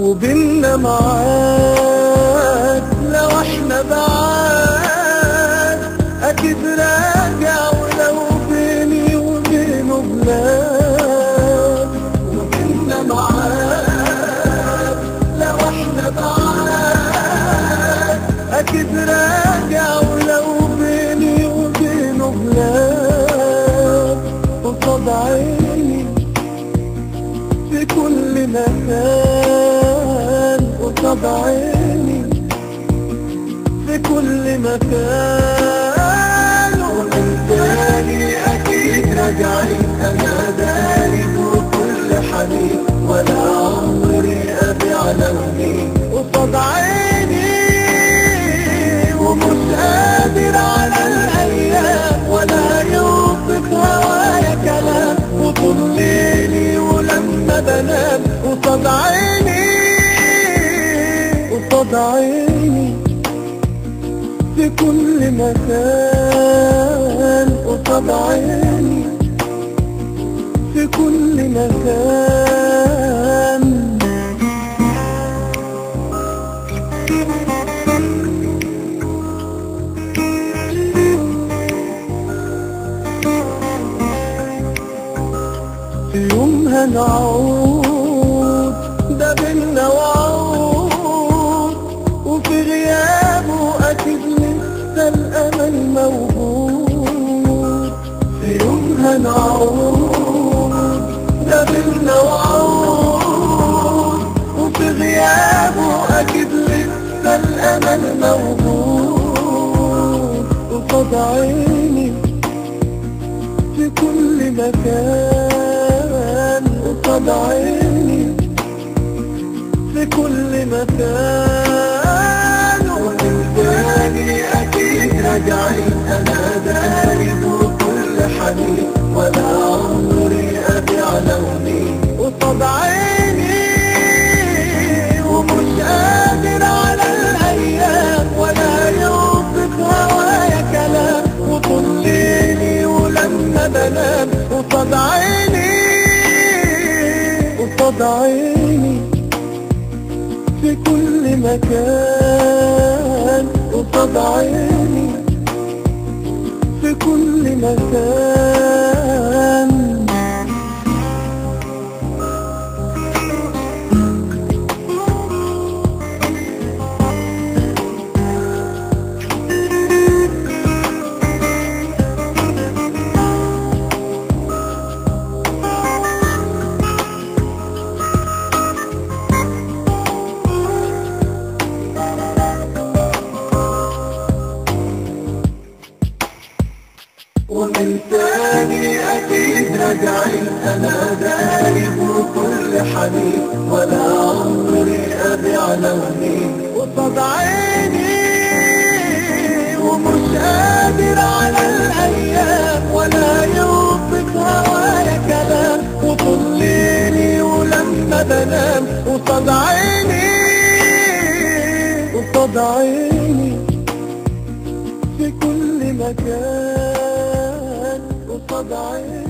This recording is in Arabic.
وبينا قصاد عيني في كل مكان. ومن تاني أكيد راجعين أنا داري وكل حنين ولا عمري أبيع لوني قصاد عيني ومش قادر على الأيام قصاد عيني في كل مكان قصاد عيني في كل مكان. في يوم هنعود ده بينا وعود يوم هنعود ده بينا وعود وفي غيابه أكيد لسه الأمل موجود قصاد عيني في كل مكان قصاد عيني في كل مكان تاني أكيد راجعين أنا داري بنام قصاد عيني قصاد عيني في كل مكان قصاد عيني في كل مكان. ومن تاني أكيد راجعين أنا داري وكل حنين ولا عمري أبيع لوني قصاد عيني ومش قادر على الأيام ولا يوصف هوايا كلام وطول ليلي ولما بنام قصاد عيني قصاد عيني مكان قصاد